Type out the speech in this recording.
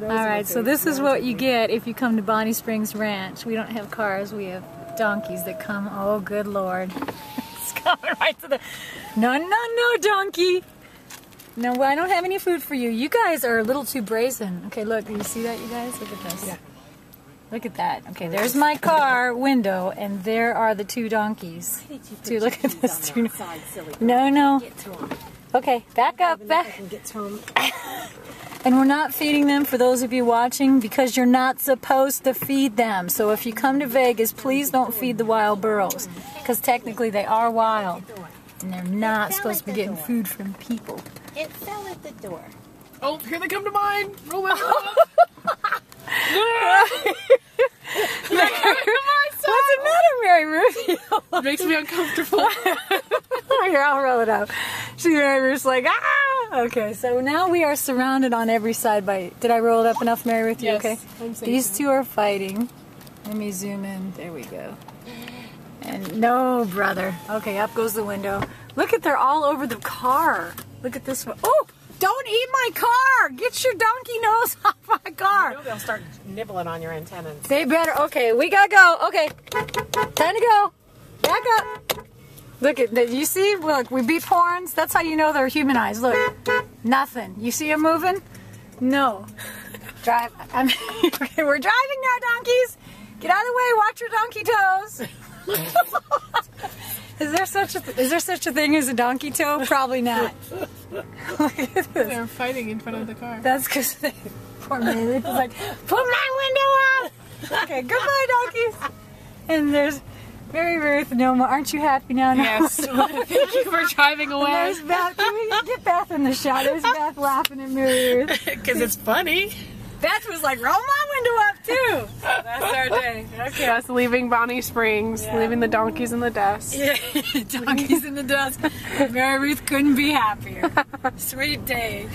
All right, so this is what you get if you come to Bonnie Springs Ranch. We don't have cars, we have donkeys that come. Oh, good lord. it's coming right to the. No, no, no, donkey. No, I don't have any food for you. You guys are a little too brazen. Okay, look, do you see that, you guys? Look at this. Yeah. Look at that. Okay, there's my car window, and there are the two donkeys. Dude, look at this. Dude. No, no. Get to him. Okay, back up, Even if I back. can get to him. And we're not feeding them for those of you watching because you're not supposed to feed them. So if you come to Vegas, please don't feed the wild burros because technically they are wild and they're not supposed to be getting food from people. It fell at the door. Oh, here they come to mine. Roll it What's the matter, Mary Ruth? It makes me uncomfortable. Here, I'll roll it up. She Mary Ruth's like, ah! Okay, so now we are surrounded on every side by. Did I roll it up enough, Mary Ruth You Yes, okay? I'm These two are fighting. Let me zoom in. There we go. And no, brother. Okay, up goes the window. Look at they're all over the car. Look at this one. Oh, don't eat my car! Get your donkey nose off my car. know they'll start nibbling on your antennas. They better. Okay, we gotta go. Okay, time to go. Back up. Look at that. You see? Look, we beep horns. That's how you know they're humanized. Look, nothing. You see them moving? No. Drive. I'm, okay, we're driving now, donkeys. Get out of the way. Watch your donkey toes. is there such a is there such a thing as a donkey toe? Probably not. Look at this. They're fighting in front of the car. That's because poor Mary is like, put my window up. Okay, goodbye, donkeys. And there's Mary Ruth. Noma, aren't you happy now? No. Yes. Thank you for driving And away. There's Beth. Can we get Beth in the shot? There's Beth laughing at Mary Ruth. Because it's funny. Beth was like, roll my window up too. That's our day. Okay. Yes, leaving Bonnie Springs, Yeah. leaving the donkeys in the dust. Yeah, donkeys in the dust. Mary Ruth couldn't be happier. Sweet day.